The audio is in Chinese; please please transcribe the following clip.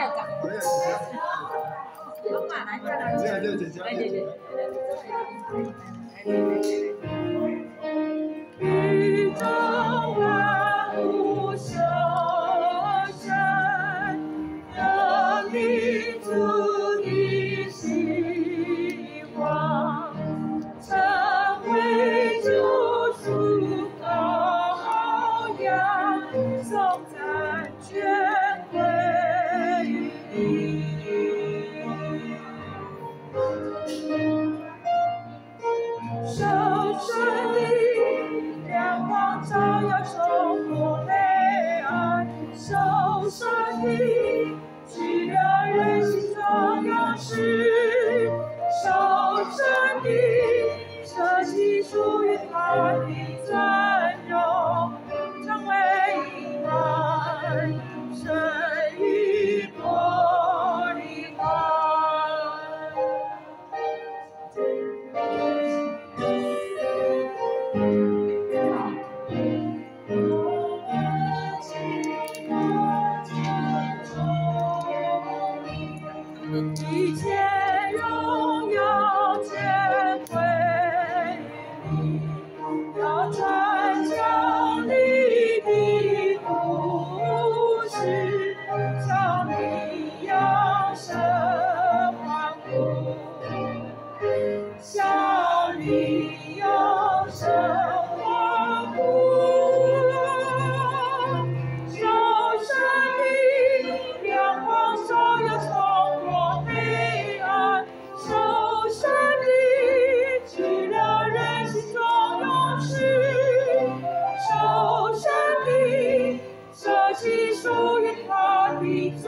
在涨。万物生生，人民族的希望，成为救赎羔，受伤的阳光照耀，守护黑暗，受伤的。with heart beats